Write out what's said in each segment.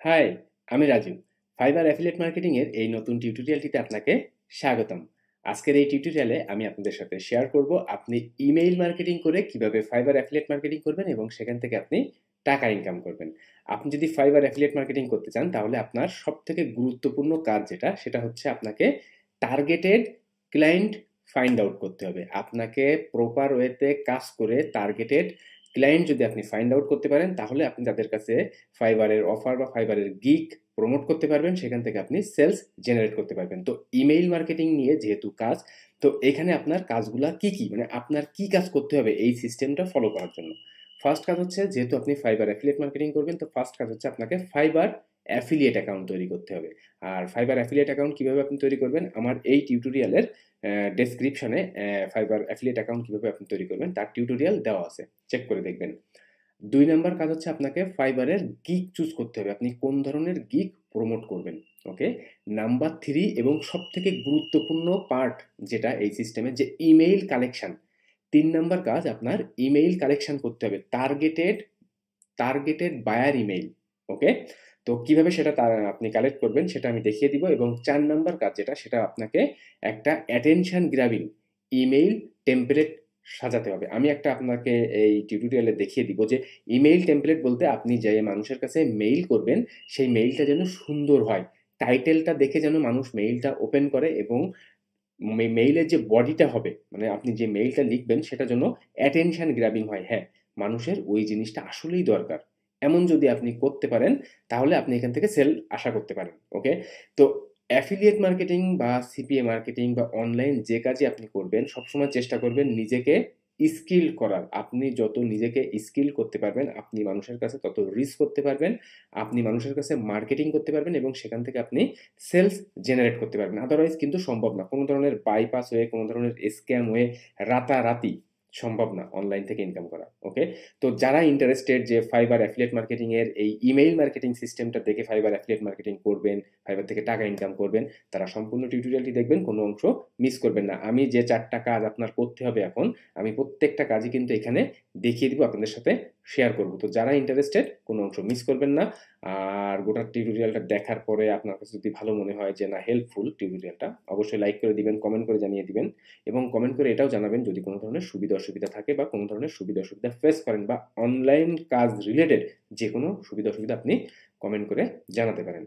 High আমি Raju fibre affiliate marketing এর এই নতুন টিউটোরিয়ালটিতে আপনাকে স্বাগতম। আজকের এই টিউটোরিয়ালে আমি আপনাদের সাথে শেয়ার করব আপনি ইমেইল মার্কেটিং করে কীভাবে ফাইবার অ্যাফিলেট মার্কেটিং করবেন এবং সেখান থেকে আপনি টাকা ইনকাম করবেন। আপনি যদি ফাইবার অ্যাফিলেট মার্কেটিং করতে চান, তাহলে আপনার সব থেকে গুরুত্বপূর্ণ কাজ যেটা, সেটা হচ্ছে আপনাকে টার্গেটেড ক্লায়েন্ট ফাইন্ড আউট করতে হবে। আপনাকে প্রপার ওয়েতে কাজ করে টার্গেটেড ক্লায়েন্ট যদি আপনি ফাইন্ড আউট করতে পারেন, তাহলে আপনি তাদের কাছে ফাইবারের অফার বা ফাইবারের গিক প্রমোট করতে পারবেন, সেখান থেকে আপনি সেলস জেনারেট করতে পারবেন। তো ইমেইল মার্কেটিং নিয়ে যেহেতু কাজ, তো এখানে আপনার কাজগুলা কি কি? মানে আপনার কি কাজ করতে হবে এই সিস্টেমটা ফলো করার জন্য। ফার্স্ট কাজ হচ্ছে, যেহেতু আপনি ফাইবার অ্যাফিলিয়েট মার্কেটিং করবেন, তো ফার্স্ট কাজ হচ্ছে আপনাকে ফাইবার অ্যাফিলিয়েট অ্যাকাউন্ট তৈরি করতে হবে। আর ফাইবার অ্যাফিলিয়েট অ্যাকাউন্ট কীভাবে আপনি তৈরি করবেন? আমার এই টিউটোরিয়ালের ডেসক্রিপশনে ফাইবার অ্যাফিলিয়েট অ্যাকাউন্ট কীভাবে আপনি তৈরি করবেন, তার টিউটোরিয়াল দেওয়া আছে। চেক করে দেখবেন। দুই নাম্বার কাজ হচ্ছে আপনাকে ফাইবারের গিক চুজ করতে হবে। আপনি কোন ধরনের গিক প্রমোট করবেন ওকে নাম্বার থ্রি এবং সব থেকে গুরুত্বপূর্ণ পার্ট যেটা এই সিস্টেমে যে ইমেইল কালেকশান তিন নাম্বার কাজ আপনার ইমেইল কালেকশান করতে হবে। Targeted targeted buyer email okay তো কীভাবে সেটা তার আপনি কালেক্ট করবেন সেটা আমি দেখিয়ে দিব এবং চার নাম্বার কাজ যেটা সেটা আপনাকে একটা অ্যাটেনশন গ্রাবিং ইমেইল টেম্পলেট সাজাতে হবে। আমি একটা আপনাকে এই টিউটোরিয়ালে দেখিয়ে দিব যে ইমেইল টেমপ্লেট বলতে আপনি যে মানুষের কাছে মেইল করবেন, সেই মেইলটা যেন সুন্দর হয়। টাইটেলটা দেখে যেন মানুষ মেইলটা ওপেন করে এবং মেইলের যে বডিটা হবে মানে আপনি যে মেইলটা লিখবেন সেটা যেন অ্যাটেনশন গ্র্যাবিং হয়। হ্যাঁ মানুষের ওই জিনিসটা আসলেই দরকার। এমন যদি আপনি করতে পারেন, তাহলে আপনি এখান থেকে সেল আশা করতে পারেন ওকে তো অ্যাফিলিয়েট মার্কেটিং বা সিপিএ মার্কেটিং বা অনলাইন যে কাজই আপনি করবেন, সবসময় চেষ্টা করবেন নিজেকে স্কিল করার। আপনি যত নিজেকে স্কিল করতে পারবেন, আপনি মানুষের কাছে তত রিস্ক করতে পারবেন, আপনি মানুষের কাছে মার্কেটিং করতে পারবেন এবং সেখান থেকে আপনি সেলস জেনারেট করতে পারবেন। আদারওয়াইজ কিন্তু সম্ভব না। কোনো ধরনের বাইপাস হয়ে, কোনো ধরনের স্ক্যাম হয়ে, রাতারাতি সম্ভব না অনলাইন থেকে ইনকাম করা ওকে তো যারা ইন্টারেস্টেড যে ফাইবার অ্যাফিলিয়েট মার্কেটিংয়ের এই ইমেইল মার্কেটিং সিস্টেমটা দেখে ফাইবার অ্যাফিলিয়েট মার্কেটিং করবেন ফাইবার থেকে টাকা ইনকাম করবেন, তারা সম্পূর্ণ টিউটোরিয়ালটি দেখবেন, কোনো অংশ মিস করবেন না। আমি যে চারটা কাজ আপনার করতে হবে এখন, আমি প্রত্যেকটা কাজই কিন্তু এখানে দেখিয়ে দিব আপনাদের সাথে শেয়ার করব। তো যারা ইন্টারেস্টেড কোনো অংশ মিস করবেন না। আর গোটা টিউটোরিয়ালটা দেখার পরে আপনার কাছে যদি ভালো মনে হয় যে, না হেল্পফুল টিউটোরিয়ালটা অবশ্যই লাইক করে দিবেন কমেন্ট করে জানিয়ে দিবেন। এবং কমেন্ট করে এটাও জানাবেন যদি কোনো ধরনের সুবিধা অসুবিধা থাকে বা কোনো ধরনের সুবিধা অসুবিধা ফেস করেন বা অনলাইন কাজ রিলেটেড যে কোনো সুবিধা অসুবিধা আপনি কমেন্ট করে জানাতে পারেন।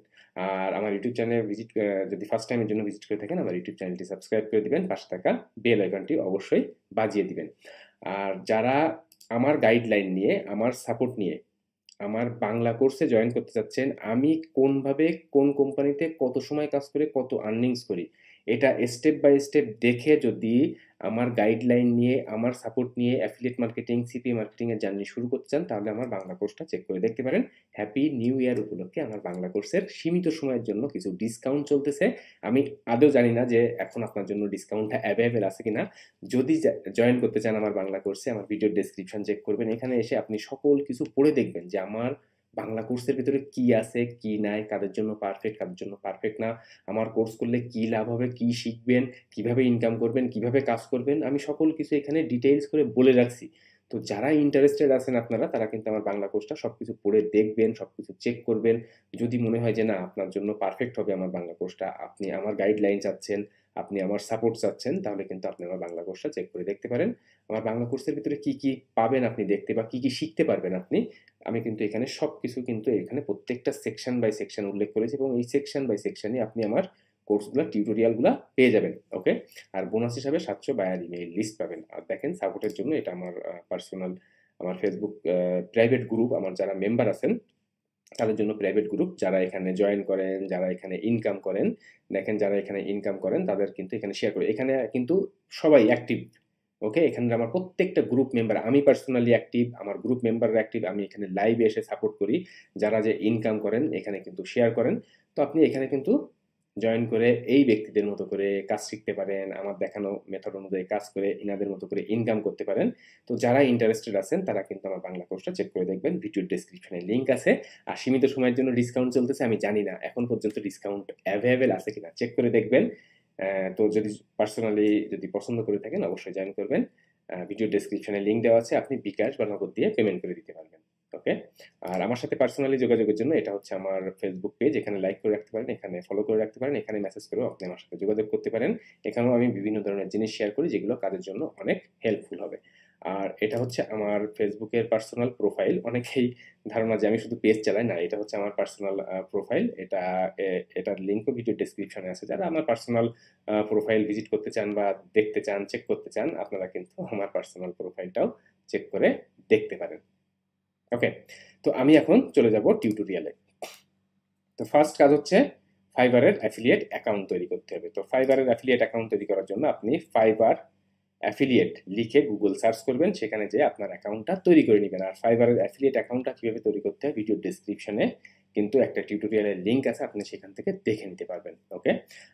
আর আমার ইউটিউব চ্যানেল ভিজিট যদি ফার্স্ট টাইমের জন্য ভিজিট করে থাকেন, আমার ইউটিউব চ্যানেলটি সাবস্ক্রাইব করে দিবেন। পাশে থাকা বেল আইকনটি অবশ্যই বাজিয়ে দিবেন। আর যারা আমার গাইডলাইন নিয়ে, আমার সাপোর্ট নিয়ে, আমার বাংলা কোর্সে জয়েন করতে চাচ্ছেন, আমি কোনভাবে কোন কোম্পানিতে কত সময় কাজ করে, কত আর্নিংস করি? এটা স্টেপ বাই স্টেপ দেখে যদি আমার গাইডলাইন নিয়ে, আমার সাপোর্ট নিয়ে অ্যাফিলিয়েট মার্কেটিং সিপি মার্কেটিংয়ের জার্নি শুরু করতে চান, তাহলে আমার বাংলা কোর্সটা চেক করে দেখতে পারেন। হ্যাপি নিউ ইয়ার উপলক্ষে আমার বাংলা কোর্সের সীমিত সময়ের জন্য কিছু ডিসকাউন্ট চলতেছে। আমি আদৌ জানি না যে এখন আপনার জন্য ডিসকাউন্টটা অ্যাভেলেবেল আছে কিনা। যদি জয়েন করতে চান আমার বাংলা কোর্সে আমার ভিডিওর ডেসক্রিপশন চেক করবেন। এখানে এসে আপনি সকল কিছু পড়ে দেখবেন যে আমার বাংলা কোর্সের ভিতরে কি আছে, কি নাই, কাদের জন্য পারফেক্ট কাদের জন্য পারফেক্ট না, আমার কোর্স করলে কি লাভ হবে, কি শিখবেন, কীভাবে ইনকাম করবেন, কীভাবে কাজ করবেন, আমি সকল কিছু এখানে ডিটেইলস করে বলে রাখছি। তো যারা ইন্টারেস্টেড আছেন আপনারা, তারা কিন্তু আমার বাংলা কোর্সটা সব কিছু পড়ে দেখবেন সব কিছু চেক করবেন। যদি মনে হয় যে না, আপনার জন্য পারফেক্ট হবে আমার বাংলা কোর্সটা আপনি আমার গাইডলাইন চাচ্ছেন, আপনি আমার সাপোর্ট চাচ্ছেন, তাহলে কিন্তু আপনি আমার বাংলা কোর্সটা চেক করে দেখতে পারেন। আমার বাংলা কোর্সের ভিতরে কি কি পাবেন আপনি দেখতে বা কি কি শিখতে পারবেন আপনি আমি কিন্তু এখানে সব কিছু কিন্তু এখানে প্রত্যেকটা সেকশন বাই সেকশন উল্লেখ করেছি এবং এই সেকশন বাই সেকশনে আপনি আমার কোর্সগুলো টিউটোরিয়ালগুলো পেয়ে যাবেন ওকে আর বোনাস হিসাবে সাতশো বায়ার ইমেইল লিস্ট পাবেন। আর দেখেন সাপোর্টের জন্য এটা আমার পার্সোনাল আমার ফেসবুক প্রাইভেট গ্রুপ আমার যারা মেম্বার আছেন, তাদের জন্য প্রাইভেট গ্রুপ যারা এখানে জয়েন করেন, যারা এখানে ইনকাম করেন, দেখেন যারা এখানে ইনকাম করেন, তাদের কিন্তু এখানে শেয়ার করে। এখানে কিন্তু সবাই অ্যাক্টিভ ওকে এখানে আমার প্রত্যেকটা গ্রুপ মেম্বার আমি পার্সোনালি অ্যাক্টিভ আমার গ্রুপ মেম্বাররা অ্যাক্টিভ আমি এখানে লাইভে এসে সাপোর্ট করি। যারা যে ইনকাম করেন, এখানে কিন্তু শেয়ার করেন। তো আপনি এখানে কিন্তু জয়েন করে এই ব্যক্তিদের মতো করে কাজ শিখতে পারেন, আমার দেখানো মেথড অনুযায়ী কাজ করে, ইনাদের মতো করে ইনকাম করতে পারেন। তো যারা ইন্টারেস্টেড আছেন, তারা কিন্তু আমার বাংলা কোর্সটা চেক করে দেখবেন। ভিডিওর ডিসক্রিপশনে লিঙ্ক আছে। আর সীমিত সময়ের জন্য ডিসকাউন্ট চলতেছে, আমি জানি না, এখন পর্যন্ত ডিসকাউন্ট অ্যাভেলেবেল আছে কিনা চেক করে দেখবেন। তো যদি পার্সোনালি যদি পছন্দ করে থাকেন, অবশ্যই জয়েন করবেন। ভিডিও ডিসক্রিপশনে লিঙ্ক দেওয়া আছে। আপনি বিকাশ বা নগদ দিয়ে পেমেন্ট করে দিতে পারবেন। ওকে আর আমার সাথে পার্সোনালি যোগাযোগের জন্য এটা হচ্ছে আমার ফেসবুক পেজ এখানে লাইক করে রাখতে পারেন, এখানে ফলো করে রাখতে পারেন, এখানে মেসেজ করেও আপনি আমার সাথে যোগাযোগ করতে পারেন। এখানেও আমি বিভিন্ন ধরনের জিনিস শেয়ার করি, যেগুলো কাজের জন্য অনেক হেল্পফুল হবে। আর এটা হচ্ছে আমার ফেসবুকের পার্সোনাল প্রোফাইল অনেকেই ধারণা যে আমি শুধু পেজ চালাই, না, এটা হচ্ছে আমার পার্সোনাল প্রোফাইল এটা এটার লিঙ্কও ভিডিও ডিসক্রিপশনে আছে। যারা আমার পার্সোনাল প্রোফাইল ভিজিট করতে চান বা দেখতে চান চেক করতে চান, আপনারা কিন্তু আমার পার্সোনাল প্রোফাইলটাও চেক করে দেখতে পারেন। ওকে তো আমি এখন চলে যাব টিউটোরিয়ালে তো ফার্স্ট কাজ হচ্ছে ফাইবারের অ্যাফিলিয়েট অ্যাকাউন্ট তৈরি করতে হবে। তো ফাইবারের অ্যাফিলিয়েট অ্যাকাউন্ট তৈরি করার জন্য আপনি ফাইবার অ্যাফিলিয়েট লিখে গুগল সার্চ করবেন, সেখানে যে আপনার অ্যাকাউন্টটা তৈরি করে নেবেন। আর ফাইবারের অ্যাফিলিয়েট অ্যাকাউন্টটা কীভাবে তৈরি করতে হয় ভিডিও ডিসক্রিপশনে কিন্তু একটা টিউটোরিয়ালের লিঙ্ক আছে, আপনি সেখান থেকে দেখে নিতে পারবেন ওকে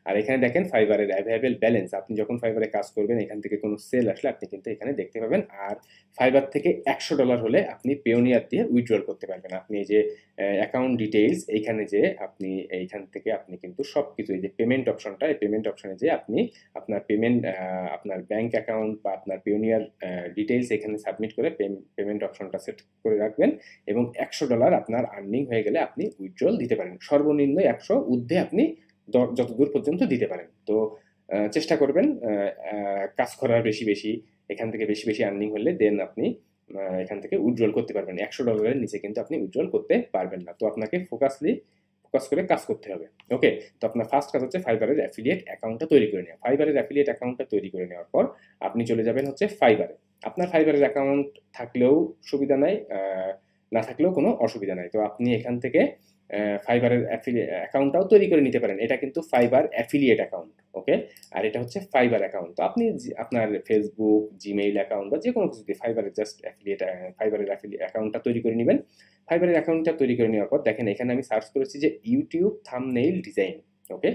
আর এখানে দেখেন ফাইবারের অ্যাভেলেবেল ব্যালেন্স আপনি যখন ফাইবারে কাজ করবেন, এখান থেকে কোনো সেল আসলে আপনি কিন্তু এখানে দেখতে পাবেন, আর ফাইবার থেকে একশো ডলার হলে আপনি পেওনিয়ার দিয়ে উইথড্রল করতে পারবেন। আপনি এই যে অ্যাকাউন্ট ডিটেইলস এইখানে যে আপনি, এইখান থেকে আপনি কিন্তু সব কিছু এই যে পেমেন্ট অপশনটা এই পেমেন্ট অপশনে যে আপনি আপনার পেমেন্ট আপনার ব্যাংক অ্যাকাউন্ট বা আপনার পেওনিয়ার ডিটেইলস এখানে সাবমিট করে পেমেন্ট অপশনটা সেট করে রাখবেন এবং একশো ডলার আপনার আর্নিং হয়ে গেলে আপনি উইথড্রল দিতে পারেন। সর্বনিম্ন একশো ঊর্ধ্বে আপনি যত দূর পর্যন্ত দিতে পারেন। তো চেষ্টা করবেন কাজ করার বেশি বেশি, এখান থেকে বেশি বেশি আর্নিং হলে দেন আপনি এখান থেকে উইথড্রল করতে পারবেন। একশো ডলারের নিচে কিন্তু আপনি উজ্জ্বল করতে পারবেন না। তো আপনাকে ফোকাসলি ফোকাস করে কাজ করতে হবে। ওকে তো আপনার ফার্স্ট কাজ হচ্ছে ফাইবারের অ্যাফিলিয়েট অ্যাকাউন্টটা তৈরি করে নেওয়া। ফাইবারের অ্যাফিলিয়েট অ্যাকাউন্টটা তৈরি করে নেওয়ার পর আপনি চলে যাবেন হচ্ছে ফাইবারে আপনার ফাইবারের অ্যাকাউন্ট থাকলেও সুবিধা নাই না থাকলেও কোনো অসুবিধা নাই। তো আপনি এখান থেকে ফাইবারের অ্যাকাউন্টটাও তৈরি করে নিতে পারেন। এটা কিন্তু ফাইবার অ্যাফিলিয়েট অ্যাকাউন্ট ওকে আর এটা হচ্ছে ফাইবার অ্যাকাউন্ট তো আপনি আপনার ফেসবুক জিমেইল অ্যাকাউন্ট বা যে কোনো কিছু দিয়ে ফাইবারের জাস্ট অ্যাফিলিয়েট ফাইবারের অ্যাকাউন্টটা তৈরি করে নেবেন। ফাইবারের অ্যাকাউন্টটা তৈরি করে নেওয়ার পর দেখেন, এখানে আমি সার্চ করেছি যে ইউটিউব থামনেইল ডিজাইন ওকে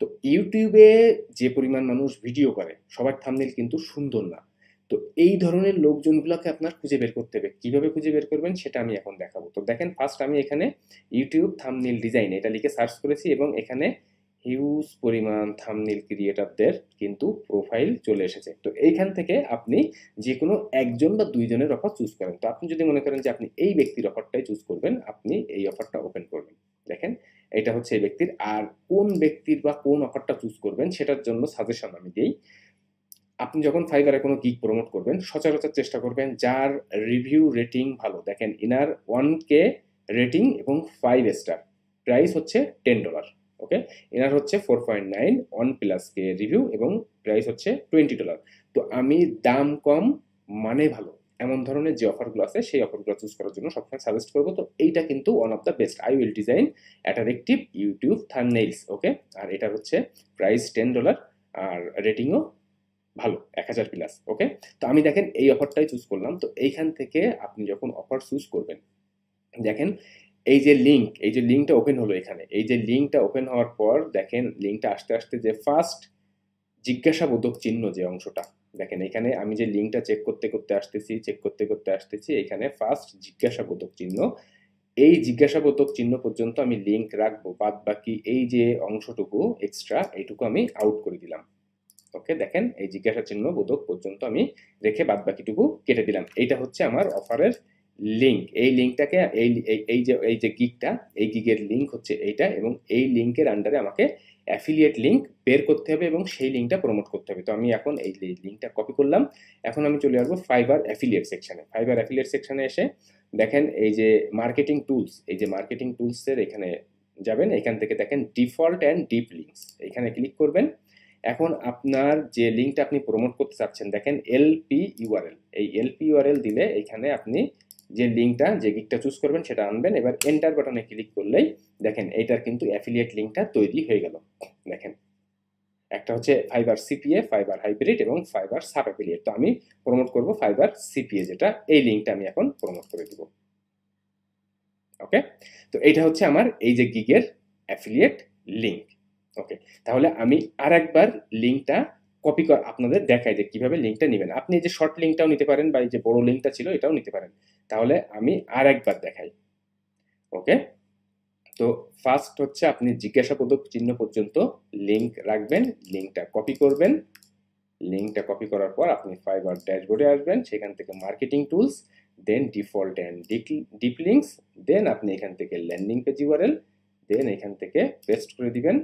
তো ইউটিউবে যে পরিমাণ মানুষ ভিডিও করে, সবার থামনেইল কিন্তু সুন্দর না। তো এই ধরনের লোকজনগুলোকে আপনার খুঁজে বের করতে হবে। কীভাবে খুঁজে বের করবেন সেটা আমি এখন দেখাবো। তো দেখেন ফার্স্ট আমি এখানে ইউটিউব থামনিল ডিজাইন এটা লিখে সার্চ করেছি এবং এখানে হিউজ পরিমাণ থামনিল ক্রিয়েটারদের কিন্তু প্রোফাইল চলে এসেছে। তো এইখান থেকে আপনি যে কোনো একজন বা দুইজনের অফার চুজ করেন। তো আপনি যদি মনে করেন যে আপনি এই ব্যক্তির অফারটাই চুজ করবেন, আপনি এই অফারটা ওপেন করবেন। দেখেন, এটা হচ্ছে এই ব্যক্তির। আর কোন ব্যক্তির বা কোন অফারটা চুজ করবেন সেটার জন্য সাজেশন আমি দিই। আপনি যখন ফাইবারে কোনো গিগ প্রমোট করবেন, সচরাচর চেষ্টা করবেন যার রিভিউ রেটিং ভালো। দেখেন, ইনার ওয়ান কে রেটিং এবং ফাইভ স্টার প্রাইস হচ্ছে টেন ডলার ওকে এনার হচ্ছে four point nine one plus K review এবং প্রাইস হচ্ছে টোয়েন্টি ডলার তো আমি দাম কম মানে ভালো, এমন ধরনের যে অফারগুলো আছে, সেই অফারগুলো চুজ করার জন্য সবসময় সাজেস্ট করব। তো এইটা কিন্তু one of the best I will design attractive YouTube thumbnails okay আর এটা হচ্ছে প্রাইস টেন ডলার আর রেটিংও ভালো, এক হাজার প্লাস ওকে তো আমি দেখেন এই অফারটাই চুজ করলাম। তো এইখান থেকে আপনি যখন অফার চুজ করবেন, দেখেন এই যে লিঙ্ক এই যে লিঙ্কটা ওপেন হলো এখানে, এই যে লিঙ্কটা ওপেন হওয়ার পর দেখেন লিঙ্কটা আসতে আসতে যে ফার্স্ট জিজ্ঞাসাবোধক চিহ্ন যে অংশটা, দেখেন এখানে আমি যে লিঙ্কটা চেক করতে করতে আসতেছি চেক করতে করতে আসতেছি, এখানে ফার্স্ট জিজ্ঞাসাবোধক চিহ্ন, এই জিজ্ঞাসাবোধক চিহ্ন পর্যন্ত আমি লিঙ্ক রাখব বাদ বাকি এই যে অংশটুকু এক্সট্রা এইটুকু আমি আউট করে দিলাম। ওকে দেখেন, এই জিজ্ঞাসা চিহ্ন বোধক পর্যন্ত আমি রেখে বাদ বাকিটুকু কেটে দিলাম। এইটা হচ্ছে আমার অফারের লিঙ্ক এই লিঙ্কটাকে এই এই যে এই যে গিগটা, এই গিগের লিঙ্ক হচ্ছে এইটা এবং এই লিঙ্কের আন্ডারে আমাকে অ্যাফিলিয়েট লিঙ্ক বের করতে হবে এবং সেই লিঙ্কটা প্রমোট করতে হবে। তো আমি এখন এই লিঙ্কটা কপি করলাম। এখন আমি চলে আসব ফাইবার অ্যাফিলিয়েট সেকশনে ফাইবার অ্যাফিলিয়েট সেকশানে এসে দেখেন, এই যে মার্কেটিং টুলস এই যে মার্কেটিং টুলসের এখানে যাবেন, এখান থেকে দেখেন ডিফল্ট অ্যান্ড ডিপ লিঙ্কস এখানে ক্লিক করবেন। এখন আপনার যে লিঙ্কটা আপনি প্রমোট করতে চাচ্ছেন, দেখেন এলপি ইউআরএল এই এলপি ইউআরএল দিলে এখানে আপনি যে লিঙ্কটা, যে গিকটা চুজ করবেন সেটা আনবেন। এবার এন্টার বাটনে ক্লিক করলেই দেখেন এইটার কিন্তু অ্যাফিলিয়েট লিঙ্কটা তৈরি হয়ে গেল। দেখেন, একটা হচ্ছে ফাইবার সিপিএ ফাইবার হাইব্রিড এবং ফাইবার সাব অ্যাফিলিয়েট তো আমি প্রমোট করব ফাইবার সিপিএ যেটা, এই লিঙ্কটা আমি এখন প্রমোট করে দিব। ওকে তো এইটা হচ্ছে আমার এই যে গিগের অ্যাফিলিয়েট লিঙ্ক ওকে তাহলে আমি আর একবার লিঙ্কটা কপি কর, আপনাদের দেখাই যে কীভাবে লিঙ্কটা নেবেন। আপনি যে শর্ট লিঙ্কটাও নিতে পারেন বা এই যে বড় লিঙ্কটা ছিল, এটাও নিতে পারেন। তাহলে আমি আর একবার দেখাই। ওকে তো ফার্স্ট হচ্ছে আপনি জিজ্ঞাসাবোধক চিহ্ন পর্যন্ত লিঙ্ক রাখবেন লিঙ্কটা কপি করবেন। লিঙ্কটা কপি করার পর আপনি ফাইবার ড্যাশবোর্ডে আসবেন, সেখান থেকে marketing tools then default and deep links দেন আপনি এখান থেকে ল্যান্ডিং পেজ ইউআরএল দেন এখান থেকে পেস্ট করে দিবেন।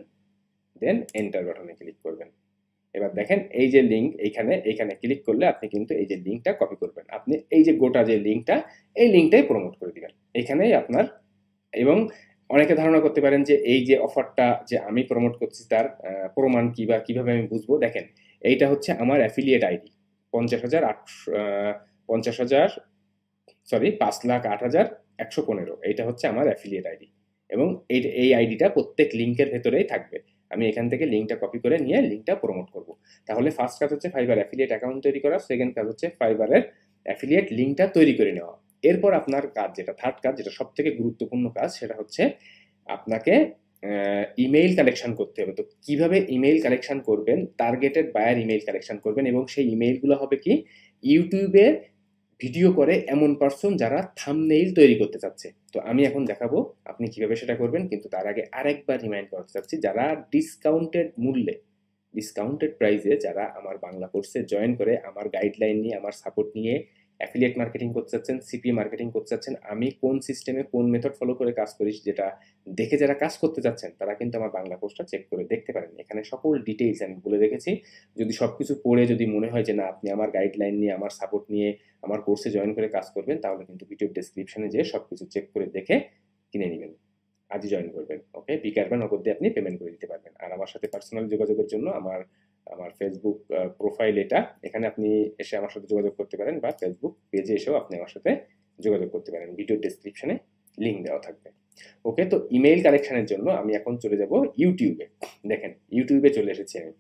দেন এন্টার বাটনে ক্লিক করবেন। এবার দেখেন এই যে লিঙ্ক এইখানে এইখানে ক্লিক করলে আপনি কিন্তু এই যে লিঙ্কটা কপি করবেন। আপনি এই যে গোটা যে লিঙ্কটা এই লিঙ্কটাই প্রমোট করে দিবেন। এখানেই আপনার, এবং অনেকে ধারণা করতে পারেন যে এই যে অফারটা যে আমি প্রমোট করছি তার প্রমাণ কী বা কীভাবে আমি বুঝব? দেখেন, এইটা হচ্ছে আমার অ্যাফিলিয়েট আইডি পঞ্চাশ হাজার আটশো পঞ্চাশ হাজার সরি পাঁচ লাখ আট হাজার একশো পনেরো। এইটা হচ্ছে আমার অ্যাফিলিয়েট আইডি এবং এই এই আইডিটা প্রত্যেক লিঙ্কের ভেতরেই থাকবে। আমি এখান থেকে লিঙ্কটা কপি করে নিয়ে লিঙ্কটা প্রমোট করব। তাহলে ফার্স্ট কাজ হচ্ছে ফাইবার অ্যাফিলিয়েট অ্যাকাউন্ট তৈরি করা সেকেন্ড কাজ হচ্ছে ফাইবারের অ্যাফিলিয়েট লিঙ্কটা তৈরি করে নেওয়া। এরপর আপনার কাজ যেটা থার্ড কাজ যেটা সব থেকে গুরুত্বপূর্ণ কাজ সেটা হচ্ছে আপনাকে ইমেইল কালেকশন করতে হবে। তো কীভাবে ইমেইল কালেকশন করবেন টার্গেটেড বায়ার ইমেইল কালেকশন করবেন এবং সেই ইমেইলগুলো হবে কি? ইউটিউবে ভিডিও করে এমন পার্সন যারা থামনেইল তৈরি করতে চাচ্ছে। তো আমি এখন দেখাবো আপনি কীভাবে সেটা করবেন, কিন্তু তার আগে আরেকবার রিমাইন্ড করতে চাচ্ছি, যারা ডিসকাউন্টেড মূল্যে ডিসকাউন্টেড প্রাইসে যারা আমার বাংলা কোর্সে জয়েন করে, আমার গাইডলাইন নিয়ে, আমার সাপোর্ট নিয়ে অ্যাফিলিয়েট মার্কেটিং করতে চাচ্ছেন সিপি মার্কেটিং করতে চাচ্ছেন আমি কোন সিস্টেমে কোন মেথড ফলো করে কাজ করি যেটা দেখে যারা কাজ করতে চাচ্ছেন তারা কিন্তু আমার বাংলা কোর্সটা চেক করে দেখতে পারেন। এখানে সকল ডিটেইলস আমি বলে রেখেছি। যদি সব কিছু পড়ে যদি মনে হয় যে না, আপনি আমার গাইডলাইন নিয়ে, আমার সাপোর্ট নিয়ে, আমার কোর্সে জয়েন করে কাজ করবেন, তাহলে কিন্তু ভিডিও ডেসক্রিপশনে যেয়ে সব কিছু চেক করে দেখে কিনে নেবেন। আজই জয়েন করবেন ওকে বিকাশ বা নগদ দিয়ে আপনি পেমেন্ট করে দিতে পারবেন। আর আমার সাথে পার্সোনাল যোগাযোগের জন্য আমার আমার ফেসবুক প্রোফাইল এটা। এখানে আপনি এসে আমার সাথে যোগাযোগ করতে পারেন বা ফেসবুক পেজে এসেও আপনি আমার সাথে যোগাযোগ করতে পারেন। ভিডিও ডিসক্রিপশনে লিঙ্ক দেওয়া থাকবে। ওকে তো ইমেইল কালেকশনের জন্য আমি এখন চলে যাব ইউটিউবে দেখেন ইউটিউবে চলে এসেছি আমি।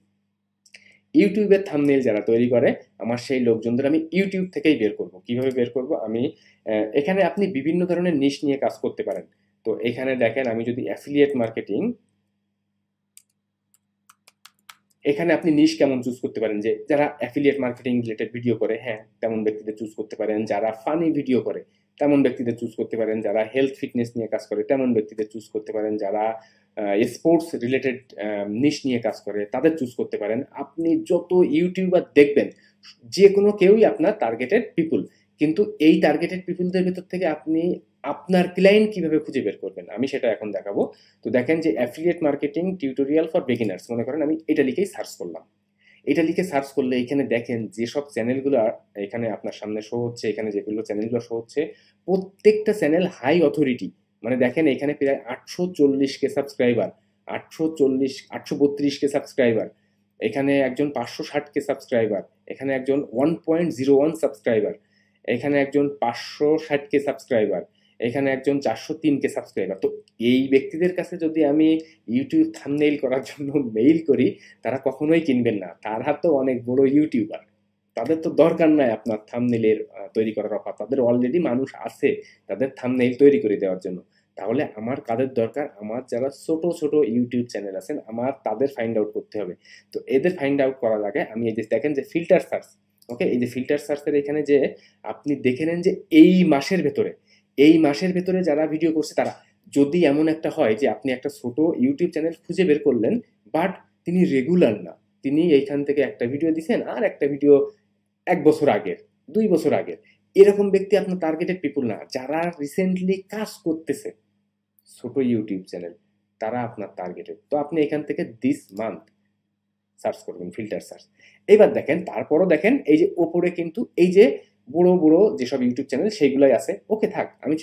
ইউটিউবের থামনেল যারা তৈরি করে, আমার সেই লোকজনদের আমি ইউটিউব থেকেই বের করব। কীভাবে বের করব? আমি এখানে আপনি বিভিন্ন ধরনের নিশ নিয়ে কাজ করতে পারেন। তো এখানে দেখেন, আমি যদি অ্যাফিলিয়েট মার্কেটিং এখানে আপনি নিশ কেমন চুজ করতে পারেন? যে যারা অ্যাফিলিয়েট মার্কেটিং রিলেটেড ভিডিও করে হ্যাঁ তেমন ব্যক্তিদের চুজ করতে পারেন। যারা ফানি ভিডিও করে, তেমন ব্যক্তিদের চুজ করতে পারেন। যারা হেলথ ফিটনেস নিয়ে কাজ করে, তেমন ব্যক্তিদের চুজ করতে পারেন। যারা স্পোর্টস রিলেটেড নিশ নিয়ে কাজ করে, তাদের চুজ করতে পারেন। আপনি যত ইউটিউবার দেখবেন, যে কোনো কেউই আপনার টার্গেটেড পিপুল কিন্তু এই টার্গেটেড পিপুলদের ভেতর থেকে আপনি আপনার ক্লায়েন্ট কীভাবে খুঁজে বের করবেন? আমি সেটা এখন দেখাবো। তো দেখেন যে affiliate marketing tutorial for beginners মনে করেন আমি এটা লিখেই সার্চ করলাম। এটা লিখে সার্চ করলে এখানে দেখেন যেসব চ্যানেলগুলো এখানে আপনার সামনে শো হচ্ছে, এখানে যেগুলো চ্যানেলগুলো শো হচ্ছে, প্রত্যেকটা চ্যানেল হাই অথরিটি মানে দেখেন এখানে প্রায় আটশো চল্লিশ কে সাবস্ক্রাইবার আটশো চল্লিশ, আটশো বত্রিশ কে সাবস্ক্রাইবার এখানে একজন পাঁচশো ষাট কে সাবস্ক্রাইবার এখানে একজন one point zero one subscriber এখানে একজন পাঁচশো ষাট কে সাবস্ক্রাইবার এখানে একজন চারশো তিনকে সাবস্ক্রাইবার তো এই ব্যক্তিদের কাছে যদি আমি ইউটিউব থামনেইল করার জন্য মেইল করি, তারা কখনোই কিনবেন না। তারা তো অনেক বড় ইউটিউবার তাদের তো দরকার নাই আপনার থামনেইলের তৈরি করার অফার। তাদের অলরেডি মানুষ আছে তাদের থামনেইল তৈরি করে দেওয়ার জন্য। তাহলে আমার কাদের দরকার? আমার যারা ছোট ছোট ইউটিউব চ্যানেল আছেন, আমার তাদের ফাইন্ড আউট করতে হবে। তো এদের ফাইন্ড আউট করার আগে আমি এই যে দেখেন যে ফিল্টার সার্চ ওকে এই যে ফিল্টার সার্চের এখানে যে আপনি দেখে নেন যে এই মাসের ভেতরে এই মাসের ভেতরে যারা ভিডিও করছে, তারা যদি এমন একটা হয় যে আপনি একটা ছোট ইউটিউব চ্যানেল খুঁজে বের করলেন বাট তিনি রেগুলার না। তিনি এইখান থেকে একটা ভিডিও দিছেন আর একটা ভিডিও এক বছর আগের, দুই বছর আগের। এরকম ব্যক্তি আপনার টার্গেটেড পিপুল না। যারা রিসেন্টলি কাজ করতেছে ছোট ইউটিউব চ্যানেল তারা আপনার টার্গেটেড তো আপনি এখান থেকে দিস মান্থ সার্চ করবেন ফিল্টার সার্চ এবার দেখেন, তারপরও দেখেন, এই যে ওপরে কিন্তু এই যে বড় বড় যেসব ইউটিউব চ্যানেল সেইগুলোই আছে। ওকে থাক, আমি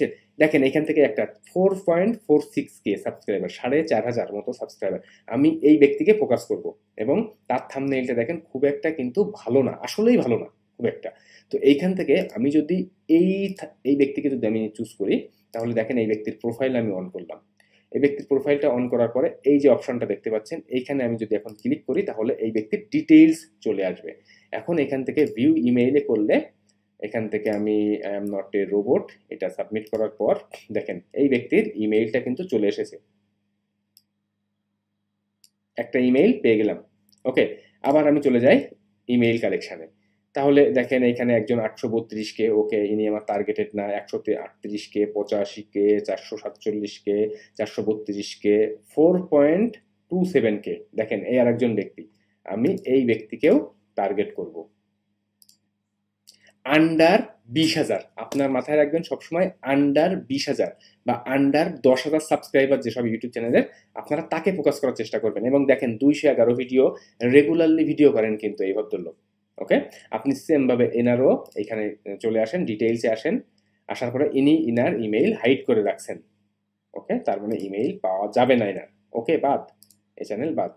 দেখেন, এখান থেকে একটা four point four six K subscriber সাড়ে চার হাজার মতো সাবস্ক্রাইবার আমি এই ব্যক্তিকে ফোকাস করব এবং তার থামনেইলটা দেখেন, খুব একটা কিন্তু ভালো না, আসলেই ভালো না, খুব একটা। তো এইখান থেকে আমি যদি এই এই ব্যক্তিকে যদি আমি চুজ করি, তাহলে দেখেন, এই ব্যক্তির প্রোফাইল আমি অন করলাম। এই ব্যক্তির প্রোফাইলটা অন করার পরে এই যে অপশনটা দেখতে পাচ্ছেন, এইখানে আমি যদি এখন ক্লিক করি, তাহলে এই ব্যক্তির ডিটেইলস চলে আসবে। এখন এখান থেকে ভিউ ইমেইলে করলে এখান থেকে আমি I am not a robot এটা সাবমিট করার পর, দেখেন, এই ব্যক্তির ইমেইলটা কিন্তু চলে এসেছে। একটা ইমেইল পেয়ে গেলাম। ওকে আবার আমি চলে যাই ইমেইল কালেকশানে তাহলে দেখেন, এখানে একজন আটশো বত্রিশ কে ওকে, ইনি আমার টার্গেটেড না একশো আটত্রিশ কে পঁচাশি কে চারশো সাতচল্লিশ কে চারশো বত্রিশ K four point two seven K. দেখেন, এই আর একজন ব্যক্তি। আমি এই ব্যক্তিকেও টার্গেট করব। আন্ডার বিশ হাজার। আপনার মাথায় রাখবেন সবসময় আন্ডার বিশ হাজার বা আন্ডার দশ হাজার সাবস্ক্রাইবার যেসব ইউটিউব চ্যানেলের আপনারা তাকে ফোকাস করার চেষ্টা করবেন। এবং দেখেন দুইশো এগারো ভিডিও রেগুলারলি ভিডিও করেন কিন্তু এই ভদ্রলোক। ওকে আপনি সেমভাবে এনারও এখানে চলে আসেন ডিটেইলসে আসেন, আসার পরে ইনি ইনার ইমেইল হাইড করে রাখছেন। ওকে তার মানে ইমেইল পাওয়া যাবে না এনার। ওকে বাদ। এই চ্যানেল বাদ।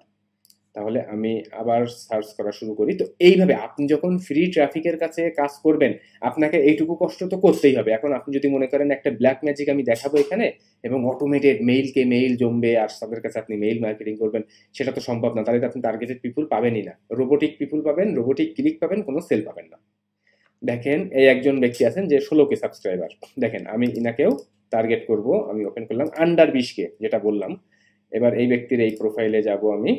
তাহলে আমি আবার সার্চ করা শুরু করি। তো এইভাবে আপনি যখন ফ্রি ট্রাফিকের কাছে কাজ করবেন, আপনাকে এইটুকু কষ্ট তো করতেই হবে। এখন আপনি যদি মনে করেন একটা ব্ল্যাক ম্যাজিক আমি দেখাবো এখানে, এবং অটোমেটেড মেইলকে মেইল জমবে আর তাদের কাছে আপনি মেইল মার্কেটিং করবেন, সেটা তো সম্ভব না। তাহলে আপনি টার্গেটেড পিপুল পাবেনই না। রোবোটিক পিপুল পাবেন রোবোটিক ক্লিক পাবেন, কোনো সেল পাবেন না। দেখেন, এই একজন ব্যক্তি আছেন যে ষোলো কে সাবস্ক্রাইবার দেখেন, আমি ইনাকেও টার্গেট করব। আমি ওপেন করলাম আন্ডার বিশকে যেটা বললাম। এবার এই ব্যক্তির এই প্রোফাইলে যাব আমি।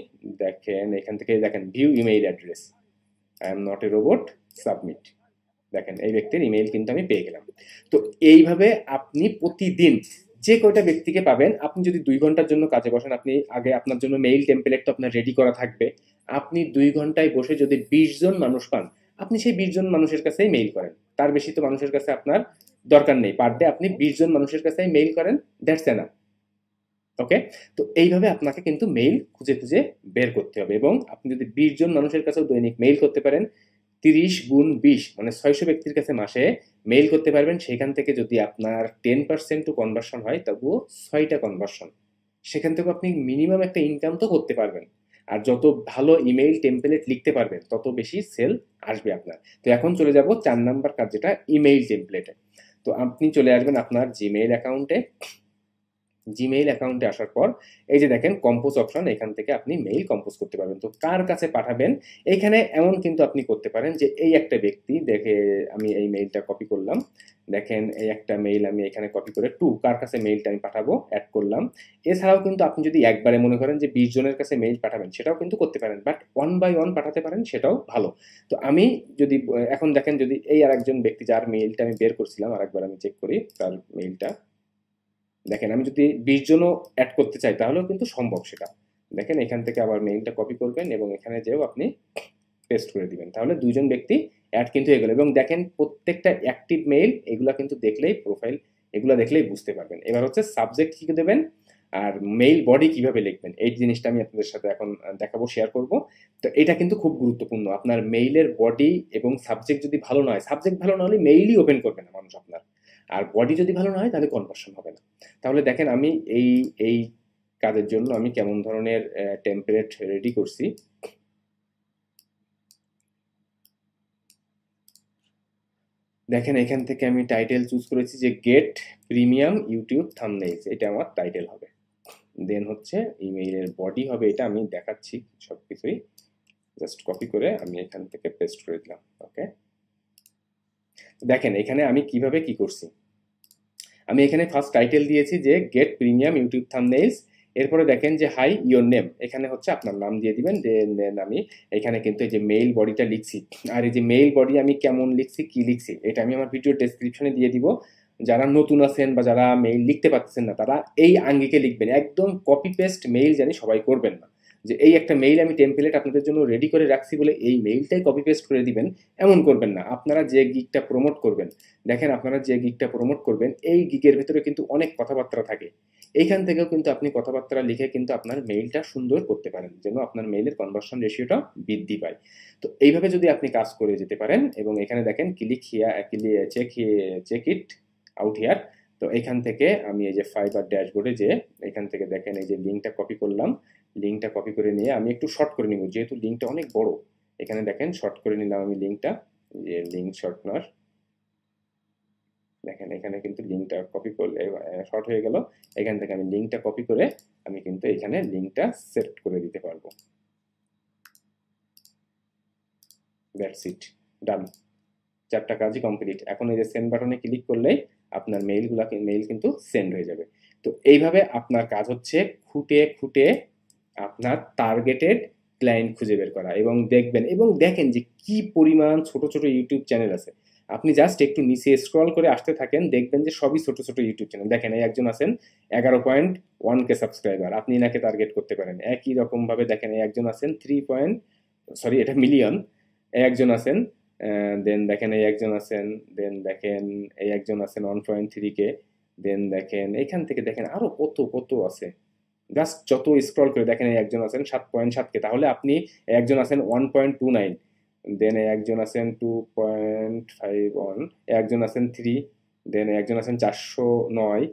দেখেন, এখান থেকে দেখেন view email address I am not a robot submit দেখেন, এই ব্যক্তির ইমেইল কিন্তু আমি পেয়ে গেলাম। তো এইভাবে আপনি প্রতিদিন যে কয়টা ব্যক্তিকে পাবেন, আপনি যদি দুই ঘণ্টার জন্য কাজে বসেন, আপনি আগে আপনার জন্য মেইল টেম্পলেট তো আপনার রেডি করা থাকবে। আপনি দুই ঘন্টায় বসে যদি বিশ জন মানুষ পান, আপনি সেই বিশ জন মানুষের কাছেই মেইল করেন। তার বেশি তো মানুষের কাছে আপনার দরকার নেই। পার ডে আপনি বিশ জন মানুষের কাছেই মেইল করেন দ্যাটস এনাফ ওকে তো এইভাবে আপনাকে কিন্তু মেইল খুঁজে খুঁজে বের করতে হবে এবং আপনি যদি বিশ জন মানুষের কাছেও দৈনিক মেইল করতে পারেন, তিরিশ গুণ বিশ মানে ছয়শো ব্যক্তির কাছে মাসে মেইল করতে পারবেন, সেখান থেকে যদি আপনার টেন পার্সেন্ট টু কনভার্সন হয়, তবুও ছয়টা কনভার্সন সেখান থেকে আপনি মিনিমাম একটা ইনকাম তো করতে পারবেন। আর যত ভালো ইমেইল টেম্পলেট লিখতে পারবেন, তত বেশি সেল আসবে আপনার। তো এখন চলে যাব চার নাম্বার কাজ যেটা ইমেইল টেম্পলেটে তো আপনি চলে আসবেন আপনার জিমেইল অ্যাকাউন্টে জিমেইল অ্যাকাউন্টে আসার পর, এই যে দেখেন কম্পোজ অপশন এখান থেকে আপনি মেইল কম্পোজ করতে পারবেন। তো কার কাছে পাঠাবেন? এখানে এমন কিন্তু আপনি করতে পারেন যে, এই একটা ব্যক্তি, দেখে আমি এই মেইলটা কপি করলাম। দেখেন, এই একটা মেইল আমি এখানে কপি করে টু কার কাছে মেইলটা আমি পাঠাবো? অ্যাড করলাম। এছাড়াও কিন্তু আপনি যদি একবারে মনে করেন যে, বিশ জনের কাছে মেইল পাঠাবেন, সেটাও কিন্তু করতে পারেন। বাট ওয়ান বাই ওয়ান পাঠাতে পারেন, সেটাও ভালো। তো আমি যদি, এখন দেখেন, যদি এই আর একজন ব্যক্তি, যার মেইলটা আমি বের করছিলাম, আরেকবার আমি চেক করি, তার মেইলটা দেখেন, আমি যদি বিশ জনও অ্যাড করতে চাই, তাহলেও কিন্তু সম্ভব সেটা। দেখেন, এখান থেকে আবার মেইলটা কপি করবেন এবং এখানে যেও আপনি পেস্ট করে দিবেন। তাহলে দুইজন ব্যক্তি অ্যাড কিন্তু হয়ে গেল। এবং দেখেন, প্রত্যেকটা অ্যাক্টিভ মেইল এগুলো কিন্তু দেখলেই প্রোফাইল এগুলো দেখলেই বুঝতে পারবেন। এবার হচ্ছে সাবজেক্ট কী দেবেন আর মেইল বডি কীভাবে লিখবেন, এই জিনিসটা আমি আপনাদের সাথে এখন দেখাবো শেয়ার করব। তো এটা কিন্তু খুব গুরুত্বপূর্ণ। আপনার মেইলের বডি এবং সাবজেক্ট যদি ভালো নয় সাবজেক্ট ভালো না হলে মেইলই ওপেন করবে না মানুষ আপনার। আর বডি যদি ভালো না হয়, তাহলে কনভার্সন হবে না। তাহলে দেখেন আমি এই এই কাজের জন্য আমি কেমন ধরনের টেম্পারেট রেডি করছি। দেখেন এখান থেকে আমি টাইটেল চুজ করেছি যে গেট প্রিমিয়াম ইউটিউব থামনেইলস এটা আমার টাইটেল হবে। দেন হচ্ছে ইমেইলের বডি হবে, এটা আমি দেখাচ্ছি সব কিছুই জাস্ট কপি করে আমি এখান থেকে পেস্ট করে দিলাম ওকে দেখেন, এখানে আমি কীভাবে কি করছি? আমি এখানে ফার্স্ট টাইটেল দিয়েছি যে গেট প্রিমিয়াম ইউটিউব থামনেইলস এরপরে দেখেন যে হাই ইয়োর নেম এখানে হচ্ছে আপনার নাম দিয়ে দিবেন। দেন আমি এখানে কিন্তু এই যে মেইল বডিটা লিখছি। আর এই যে মেইল বডি আমি কেমন লিখছি, কি লিখছি, এটা আমি আমার ভিডিও ডেসক্রিপশনে দিয়ে দিব। যারা নতুন আছেন বা যারা মেইল লিখতে পারতেছেন না, তারা এই আঙ্গিকে লিখবেন। একদম কপি পেস্ট মেইল জানি সবাই করবেন না। যে এই একটা মেইল আমি টেম্পলেট আপনাদের জন্য রেডি করে রাখছি বলে এই মেইলটাই কপি পেস্ট করে দিবেন, এমন করবেন না। আপনারা যে গিকটা প্রমোট করবেন, দেখেন আপনারা যে গিকটা প্রমোট করবেন, এই গিকের ভেতরে কিন্তু অনেক কথাবার্তা থাকে। এইখান থেকেও কিন্তু আপনি কথাবার্তা লিখে কিন্তু আপনার মেইলটা সুন্দর করতে পারেন, যেন আপনার মেইলের কনভার্সন রেশিওটা বৃদ্ধি পায়। তো এইভাবে যদি আপনি কাজ করে যেতে পারেন, এবং এখানে দেখেন click here check check it out here তো এখান থেকে আমি এই যে ফাইবার ড্যাশবোর্ডে যে এখান থেকে দেখেন এই যে লিঙ্কটা কপি করলাম লিঙ্কটা কপি করে নিয়ে আমি একটু শর্ট করে নিব। যেহেতু লিঙ্কটা অনেক বড়, এখানে দেখেন শর্ট করে নিলাম আমি লিঙ্কটা যে লিঙ্ক শর্টনার দেখেন এখানে কিন্তু লিঙ্কটা কপি করলে শর্ট হয়ে গেল। এখান থেকে আমি লিঙ্কটা কপি করে আমি কিন্তু এখানে লিঙ্কটা সেট করে দিতে পারব। দ্যাটস ইট ডান চারটা কাজই কমপ্লিট এখন এই যে সেন্ড বাটনে ক্লিক করলেই আপনার মেইলগুলো মেইল কিন্তু সেন্ড হয়ে যাবে। তো এইভাবে আপনার কাজ হচ্ছে খুঁটে খুঁটে আপনার টার্গেটেড ক্লায়েন্ট খুঁজে বের করা এবং দেখবেন এবং দেখেন যে কি পরিমাণ ছোট ছোট ইউটিউব চ্যানেল আছে। আপনি জাস্ট একটু নিচে স্ক্রল করে আসতে থাকেন, দেখবেন যে সবই ছোট ছোট ইউটিউব চ্যানেল দেখেন এই একজন আছেন এগারো পয়েন্ট ওয়ান কে সাবস্ক্রাইবার আপনি এনাকে টার্গেট করতে পারেন। একই রকমভাবে দেখেন এই একজন আছেন থ্রি পয়েন্ট সরি এটা মিলিয়ন এই একজন আছেন দেন দেখেন এই একজন আছেন দেন দেখেন এই একজন আছেন one point three K then দেখেন, এখান থেকে দেখেন আরও কত কত আছে। জাস্ট যত স্ক্রল করে দেখেন একজন আছেন সাত পয়েন্ট সাতকে তাহলে আপনি একজন আছেন one point two nine then একজন আছেন টু পয়েন্ট ফাইভ ওয়ান একজন আছেন থ্রি দেন একজন আছেন চারশো নয়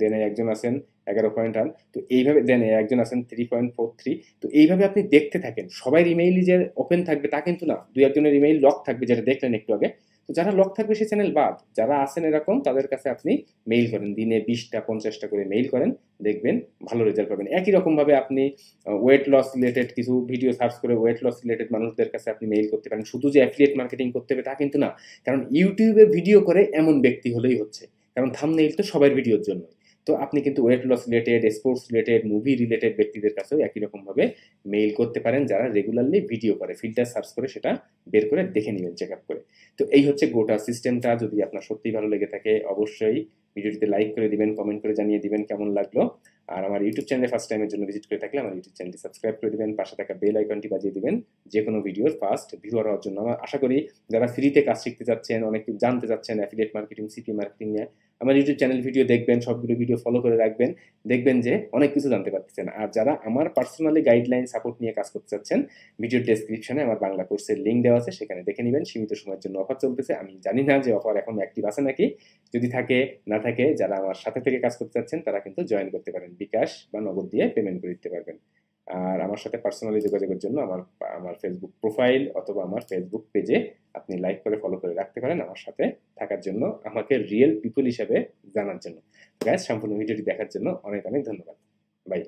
দেন একজন আছেন এগারো পয়েন্ট আট, তো এইভাবে দেন একজন আছেন থ্রি পয়েন্ট ফোর থ্রি তো এইভাবে আপনি দেখতে থাকেন। সবাই ইমেইলই যে ওপেন থাকবে তা কিন্তু না। দুই একজনের ইমেইল লক থাকবে, যেটা দেখলেন একটু আগে। তো যারা লক থাকবে সেই চ্যানেল বাদ। যারা আছেন এরকম, তাদের কাছে আপনি মেইল করেন। দিনে বিশটা, পঞ্চাশটা করে মেইল করেন, দেখবেন ভালো রেজাল্ট পাবেন। একই রকমভাবে আপনি ওয়েট লস রিলেটেড কিছু ভিডিও সার্চ করে ওয়েট লস রিলেটেড মানুষদের কাছে আপনি মেইল করতে পারেন। শুধু যে অ্যাফিলিয়েট মার্কেটিং করতে হবে তা কিন্তু না। কারণ ইউটিউবে ভিডিও করে এমন ব্যক্তি হলেই হচ্ছে। কারণ থামনেইল তো সবার ভিডিওর জন্য তো আপনি কিন্তু weight loss related sports related movie related ব্যক্তিদের কাছেও একই রকমভাবে মেইল করতে পারেন যারা রেগুলারলি ভিডিও করে ফিল্টার সার্চ করে সেটা বের করে দেখে নেবেন চেক আপ করে। তো এই হচ্ছে গোটা সিস্টেমটা যদি আপনার সত্যিই ভালো লেগে থাকে অবশ্যই ভিডিওটিতে লাইক করে দিবেন কমেন্ট করে জানিয়ে দিবেন কেমন লাগল। আর আমার ইউটিউব চ্যানেলে ফার্স্ট টাইমের জন্য ভিজিট করে থাকলে আমার ইউটিউব চ্যানেলটি সাবস্ক্রাইব করে দিবেন, পাশে থাকা বেল আইকনটি বাজিয়ে দিবেন, যে কোনো ভিডিওর ফার্স্ট ভিউয়ার হওয়ার জন্য। আমার আশা করি যারা ফ্রিতে কাজ শিখতে যাচ্ছেন অনেক জানতে চাচ্ছেন অ্যাফিলিয়েট মার্কেটিং সিপি মার্কেটিং নিয়ে আমার ইউটিউব চ্যানেল ভিডিও দেখবেন, সবগুলো ভিডিও ফলো করে রাখবেন। দেখবেন যে অনেক কিছু জানতে পারতেছেন। আর যারা আমার পার্সোনালি গাইডলাইন সাপোর্ট নিয়ে কাজ করতে চাচ্ছেন ভিডিওর ডেসক্রিপশনে আমার বাংলা কোর্সের লিঙ্ক দেওয়া আছে, সেখানে দেখে নেবেন। সীমিত সময়ের জন্য অফার চলতেছে। আমি জানি না যে অফার এখন অ্যাক্টিভ আছে নাকি। যদি থাকে, না থাকে, যারা আমার সাথে থেকে কাজ করতে চাচ্ছেন, তারা কিন্তু জয়েন করতে পারেন। বিকাশ বা নগদ দিয়ে পেমেন্ট করে দিতে পারবেন। আর আমার সাথে পার্সোনালি যোগাযোগের জন্য আমার আমার ফেসবুক প্রোফাইল অথবা আমার ফেসবুক পেজে আপনি লাইক করে ফলো করে রাখতে পারেন আমার সাথে থাকার জন্য, আমাকে রিয়েল পিপল হিসাবে জানার জন্য। গ্যাস সম্পূর্ণ ভিডিওটি দেখার জন্য অনেক অনেক ধন্যবাদ। বাই